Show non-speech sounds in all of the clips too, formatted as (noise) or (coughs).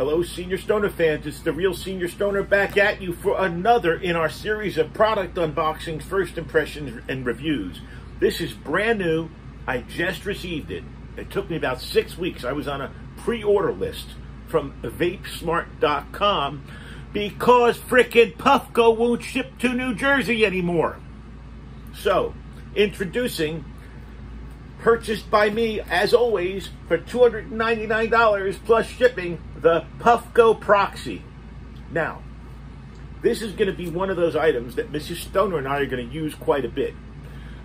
Hello, Senior Stoner fans. It's the real Senior Stoner back at you for another in our series of product unboxings, first impressions, and reviews. This is brand new. I just received it. It took me about six weeks. I was on a pre order list from vapemart.com because frickin' Puffco won't ship to New Jersey anymore. So, introducing purchased by me, as always, for $299 plus shipping, the Puffco Proxy. Now, this is going to be one of those items that Mrs. Stoner and I are going to use quite a bit.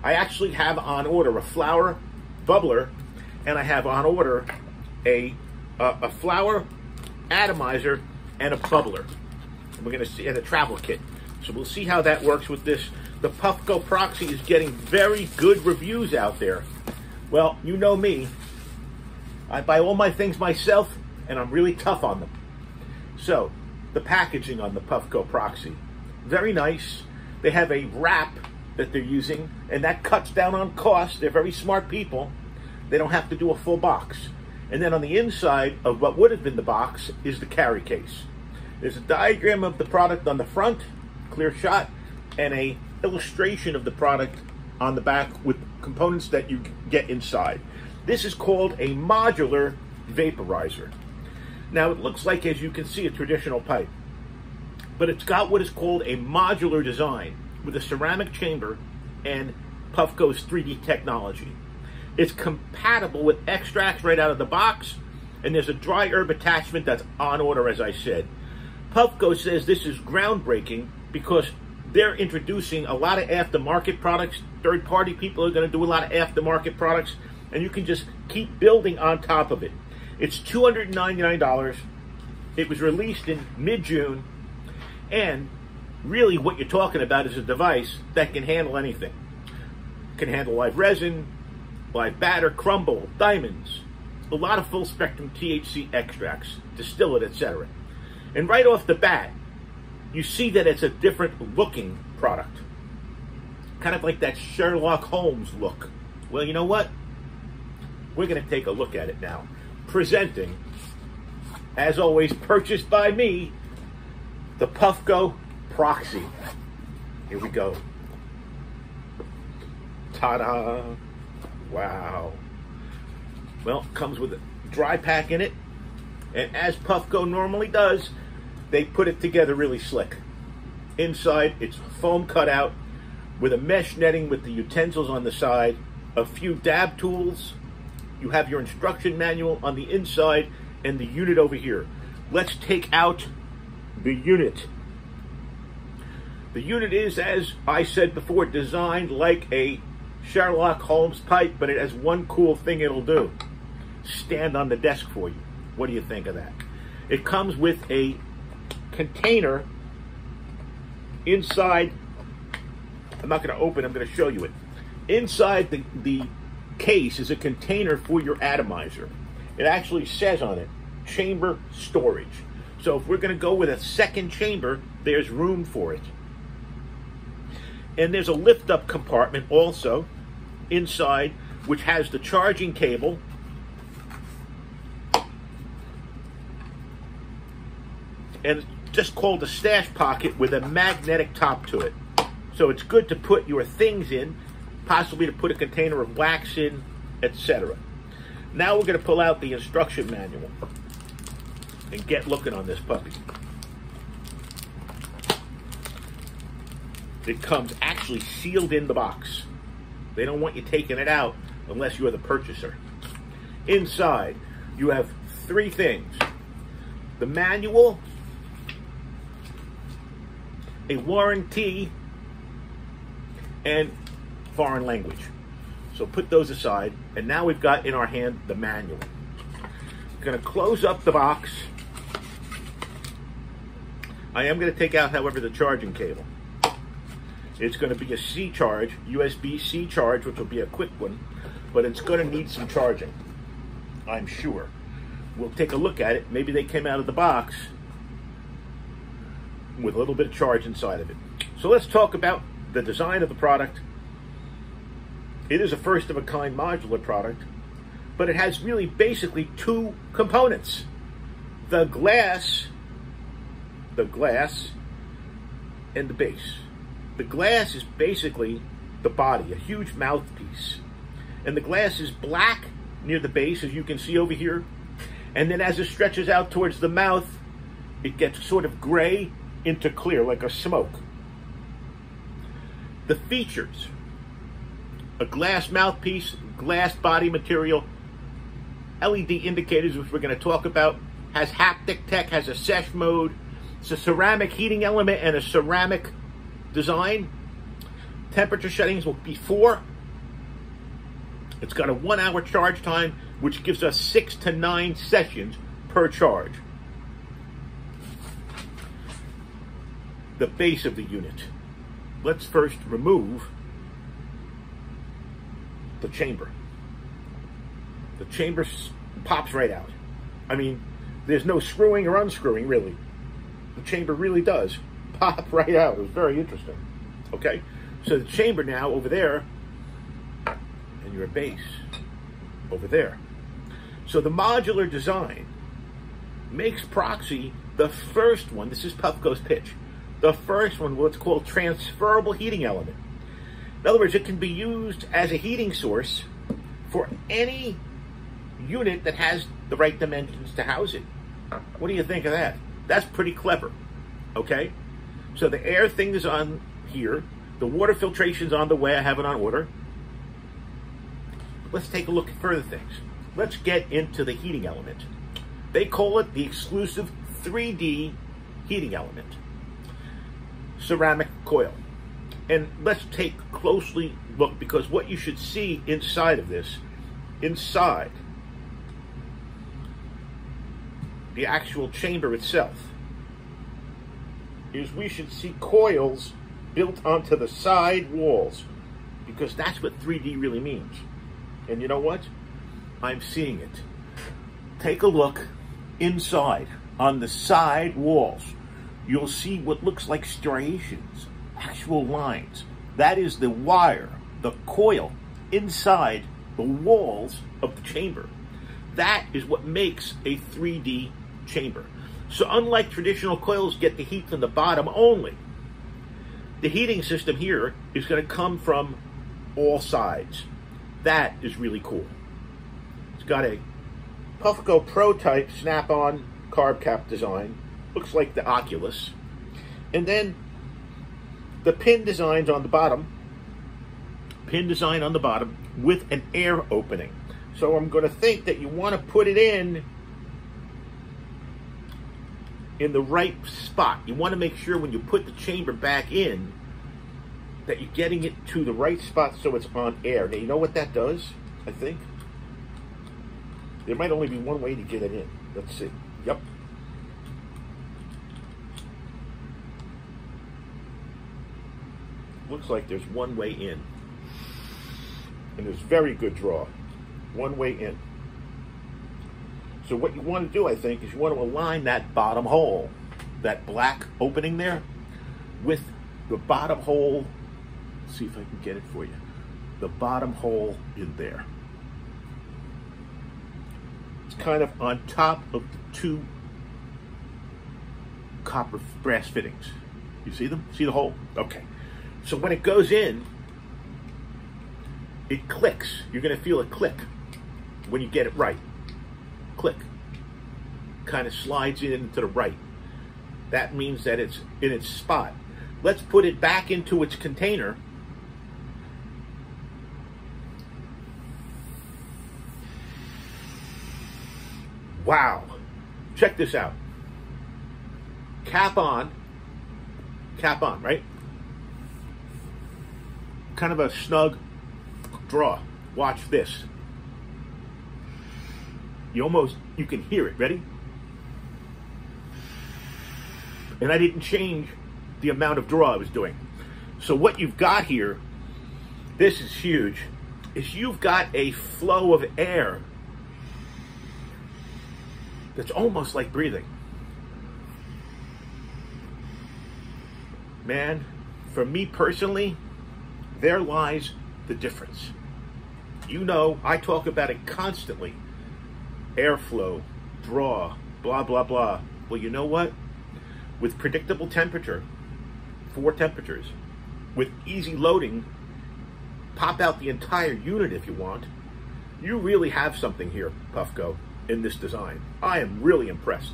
I actually have on order a flower bubbler, and I have on order a, a, a flower atomizer and a bubbler. And We're going to see, and a travel kit. So we'll see how that works with this. The Puffco Proxy is getting very good reviews out there. Well, you know me. I buy all my things myself, and I'm really tough on them. So, the packaging on the Puffco Proxy. Very nice. They have a wrap that they're using, and that cuts down on cost. They're very smart people. They don't have to do a full box. And then on the inside of what would have been the box is the carry case. There's a diagram of the product on the front, clear shot, and a illustration of the product on the back with components that you get inside. This is called a modular vaporizer. Now it looks like, as you can see, a traditional pipe, but it's got what is called a modular design with a ceramic chamber and Puffco's 3D technology. It's compatible with extracts right out of the box, and there's a dry herb attachment that's on order, as I said. Puffco says this is groundbreaking because they're introducing a lot of aftermarket products. Third party people are going to do a lot of aftermarket products, and you can just keep building on top of it. It's $299. It was released in mid June, and really what you're talking about is a device that can handle anything. Can handle live resin, live batter, crumble, diamonds, a lot of full spectrum THC extracts, distillate, etc. And right off the bat, you see that it's a different looking product. Kind of like that Sherlock Holmes look. Well, you know what? We're going to take a look at it now. Presenting, as always, purchased by me, the Puffco Proxy. Here we go. Ta-da! Wow. Well, comes with a dry pack in it. And as Puffco normally does, they put it together really slick. Inside, it's foam cutout with a mesh netting with the utensils on the side, a few dab tools. You have your instruction manual on the inside and the unit over here. Let's take out the unit. The unit is, as I said before, designed like a Sherlock Holmes pipe, but it has one cool thing it'll do. Stand on the desk for you. What do you think of that? It comes with a container inside. I'm not going to open, I'm going to show you it. Inside the, the case is a container for your atomizer. It actually says on it, chamber storage. So if we're going to go with a second chamber, there's room for it. And there's a lift up compartment also inside, which has the charging cable and just called a stash pocket with a magnetic top to it. So it's good to put your things in, possibly to put a container of wax in, etc. Now we're going to pull out the instruction manual and get looking on this puppy. It comes actually sealed in the box. They don't want you taking it out unless you're the purchaser. Inside, you have three things. The manual a warranty, and foreign language. So put those aside, and now we've got in our hand the manual. I'm to close up the box. I am going to take out, however, the charging cable. It's going to be a C charge, USB-C charge, which will be a quick one, but it's going to need some charging, I'm sure. We'll take a look at it. Maybe they came out of the box with a little bit of charge inside of it. So let's talk about the design of the product. It is a first of a kind modular product, but it has really basically two components. the glass, the glass, and the base. The glass is basically the body, a huge mouthpiece. And the glass is black near the base, as you can see over here. And then as it stretches out towards the mouth, it gets sort of gray into clear, like a smoke. The features a glass mouthpiece, glass body material, LED indicators, which we're going to talk about, has haptic tech, has a sesh mode. It's a ceramic heating element and a ceramic design. Temperature settings will be four. It's got a one hour charge time, which gives us six to nine sessions per charge. The base of the unit. Let's first remove the chamber. The chamber pops right out. I mean, there's no screwing or unscrewing, really. The chamber really does (laughs) pop right out. It was very interesting. Okay? So the chamber now over there, and your base over there. So the modular design makes Proxy the first one, this is Puffco's pitch, the first one, what's called transferable heating element. In other words, it can be used as a heating source for any unit that has the right dimensions to house it. What do you think of that? That's pretty clever. Okay? So the air thing is on here. The water filtration's on the way. I have it on order. Let's take a look at further things. Let's get into the heating element. They call it the exclusive 3D heating element. Ceramic coil. And let's take closely look because what you should see inside of this, inside the actual chamber itself, is we should see coils built onto the side walls because that's what 3D really means. And you know what? I'm seeing it. Take a look inside on the side walls. You'll see what looks like striations, actual lines. That is the wire, the coil inside the walls of the chamber. That is what makes a 3D chamber. So unlike traditional coils get the heat from the bottom only, the heating system here is going to come from all sides. That is really cool. It's got a Puffco Pro type snap-on carb cap design. Looks like the Oculus. And then the pin designs on the bottom. Pin design on the bottom with an air opening. So I'm going to think that you want to put it in in the right spot. You want to make sure when you put the chamber back in that you're getting it to the right spot so it's on air. Now, you know what that does, I think? There might only be one way to get it in. Let's see. Yep. Looks like there's one way in. And there's very good draw. One way in. So what you want to do, I think, is you want to align that bottom hole, that black opening there, with the bottom hole. Let's see if I can get it for you. The bottom hole in there. It's kind of on top of the two copper brass fittings. You see them? See the hole? Okay. So when it goes in, it clicks. You're going to feel a click when you get it right click. Kind of slides in to the right. That means that it's in its spot. Let's put it back into its container. Wow. Check this out. Cap on. Cap on, right? Kind of a snug draw. Watch this. You almost, you can hear it. Ready? And I didn't change the amount of draw I was doing. So what you've got here, this is huge, is you've got a flow of air that's almost like breathing. Man, for me personally, there lies the difference. You know, I talk about it constantly airflow, draw, blah, blah, blah. Well, you know what? With predictable temperature, four temperatures, with easy loading, pop out the entire unit if you want. You really have something here, Puffco, in this design. I am really impressed.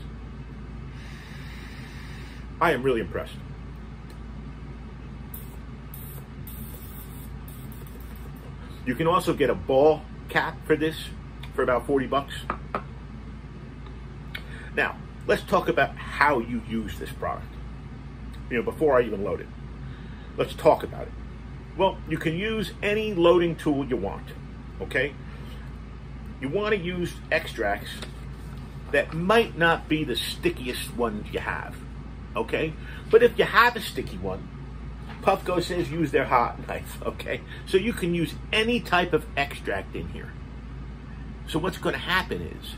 I am really impressed. You can also get a ball cap for this for about 40 bucks. Now, let's talk about how you use this product. You know, before I even load it. Let's talk about it. Well, you can use any loading tool you want, okay? You want to use extracts that might not be the stickiest ones you have, okay? But if you have a sticky one, Puffco says use their hot knife, okay? So you can use any type of extract in here. So what's going to happen is,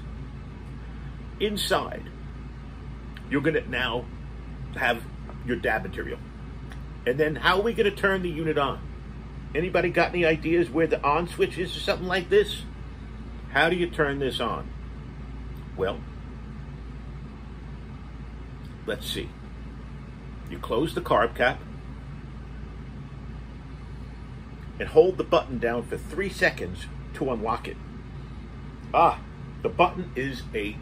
inside, you're going to now have your dab material. And then how are we going to turn the unit on? Anybody got any ideas where the on switch is or something like this? How do you turn this on? Well, let's see. You close the carb cap and hold the button down for three seconds to unlock it. Ah, the button is a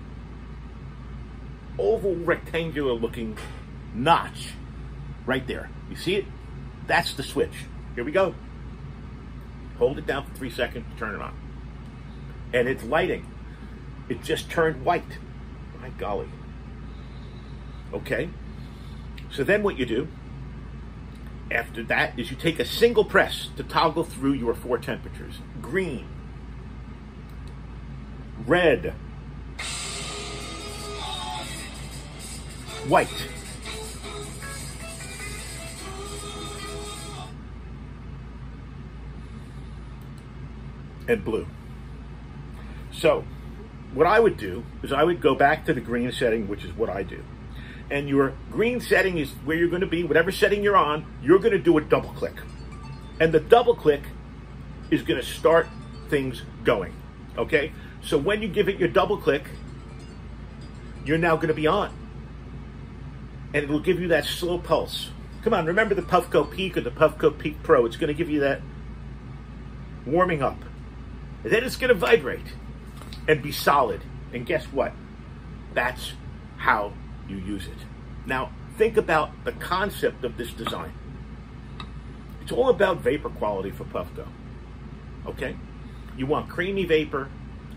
oval rectangular looking notch right there. You see it? That's the switch. Here we go. Hold it down for three seconds, to turn it on. And it's lighting. It just turned white. My golly. Okay. So then what you do after that is you take a single press to toggle through your four temperatures. Green, red, white, and blue. So, what I would do is I would go back to the green setting, which is what I do. And your green setting is where you're going to be, whatever setting you're on, you're going to do a double click. And the double click is going to start things going. Okay? So when you give it your double click, you're now going to be on. And it'll give you that slow pulse. Come on, remember the Puffco Peak or the Puffco Peak Pro. It's going to give you that warming up. And then it's going to vibrate and be solid. And guess what? That's how you use it. Now, think about the concept of this design. It's all about vapor quality for Puffco. Okay? You want creamy vapor,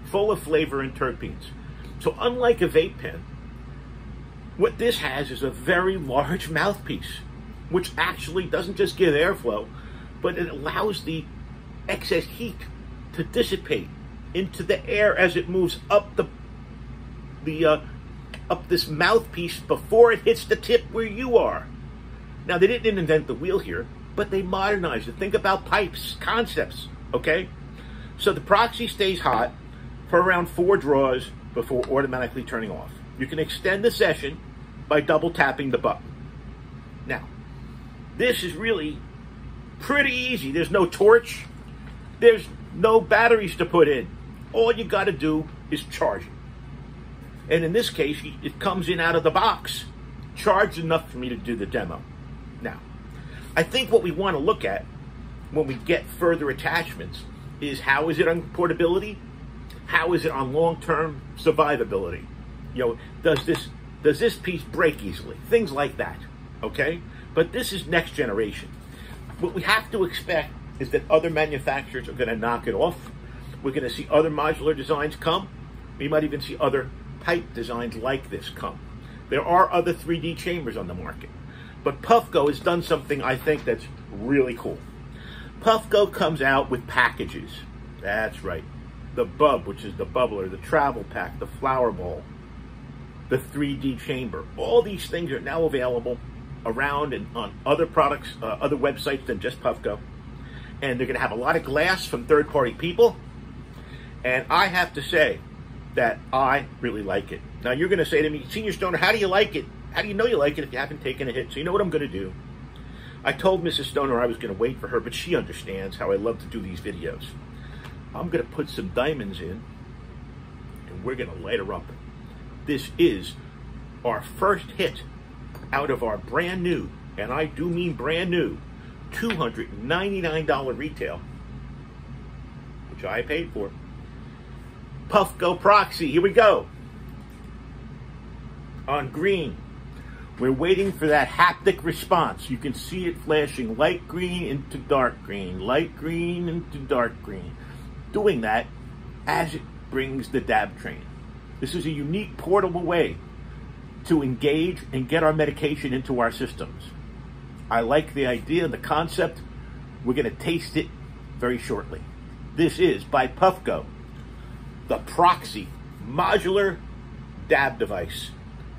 full of flavor and terpenes. So, unlike a vape pen, what this has is a very large mouthpiece, which actually doesn't just give airflow, but it allows the excess heat to dissipate into the air as it moves up the the uh, up this mouthpiece before it hits the tip where you are. Now they didn't invent the wheel here, but they modernized it. Think about pipes, concepts, okay? So the proxy stays hot for around four draws before automatically turning off. You can extend the session by double tapping the button. Now, this is really pretty easy. There's no torch. There's no batteries to put in. All you got to do is charge it. And in this case, it comes in out of the box, charged enough for me to do the demo. Now, I think what we want to look at when we get further attachments is how is it on portability? How is it on long-term survivability? You know, does this does this piece break easily? Things like that. Okay? But this is next generation. What we have to expect is that other manufacturers are going to knock it off. We're going to see other modular designs come. We might even see other pipe designs like this come. There are other 3D chambers on the market. But Puffco has done something I think that's really cool. Puffco comes out with packages. That's right. The Bub, which is the bubbler, the travel pack, the flower bowl, the 3D chamber. All these things are now available around and on other products, uh, other websites than just Puffco. And they're going to have a lot of glass from third party people. And I have to say that I really like it. Now you're going to say to me, Senior Stoner, how do you like it? How do you know you like it if you haven't taken a hit? So you know what I'm going to do? I told Mrs. Stoner I was going to wait for her, but she understands how I love to do these videos. I'm going to put some diamonds in, and we're going to light her up. This is our first hit out of our brand new, and I do mean brand new, $299 retail, which I paid for. Puffco Proxy, here we go. On green, we're waiting for that haptic response. You can see it flashing light green into dark green, light green into dark green. Doing that as it brings the dab train. This is a unique portable way to engage and get our medication into our systems. I like the idea the concept. We're going to taste it very shortly. This is by Puffco, the Proxy modular dab device.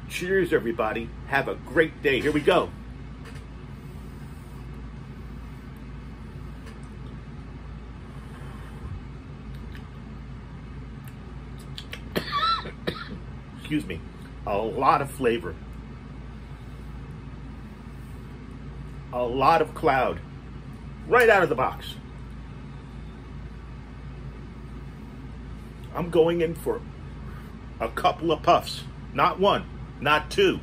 Cheers, everybody. Have a great day. Here we go. (coughs) Excuse me. A lot of flavor. A lot of cloud. Right out of the box. I'm going in for a couple of puffs. Not one not two.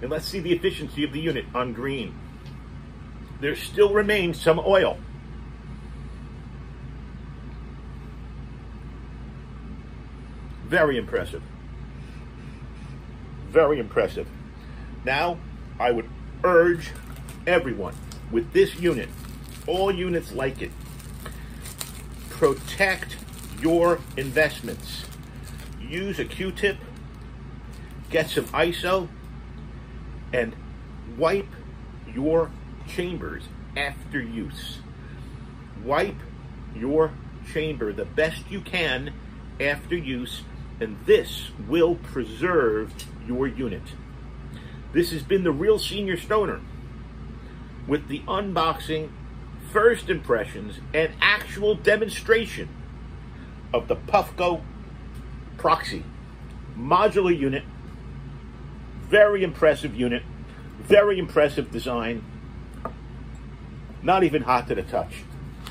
And let's see the efficiency of the unit on green. There still remains some oil. Very impressive. Very impressive. Now, I would urge everyone with this unit, all units like it, protect your investments use a Q-tip, get some ISO, and wipe your chambers after use. Wipe your chamber the best you can after use, and this will preserve your unit. This has been the Real Senior Stoner with the unboxing, first impressions, and actual demonstration of the Puffco Proxy. Modular unit. Very impressive unit. Very impressive design. Not even hot to the touch.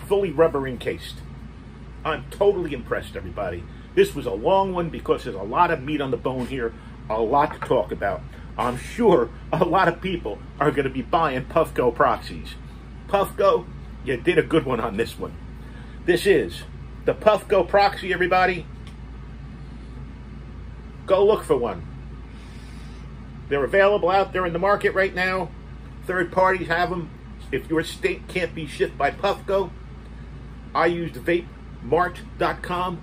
Fully rubber encased. I'm totally impressed, everybody. This was a long one because there's a lot of meat on the bone here, a lot to talk about. I'm sure a lot of people are going to be buying Puffco proxies. Puffco, you did a good one on this one. This is the Puffco proxy, everybody. Go look for one. They're available out there in the market right now. Third parties have them. If your state can't be shipped by Puffco, I used vapemart.com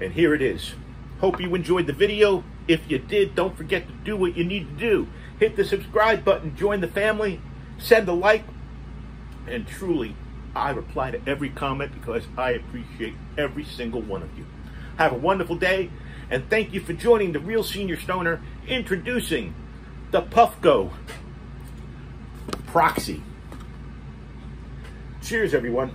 and here it is. Hope you enjoyed the video. If you did, don't forget to do what you need to do. Hit the subscribe button, join the family, send a like, and truly, I reply to every comment because I appreciate every single one of you. Have a wonderful day and thank you for joining the Real Senior Stoner introducing the Puffco Proxy. Cheers, everyone.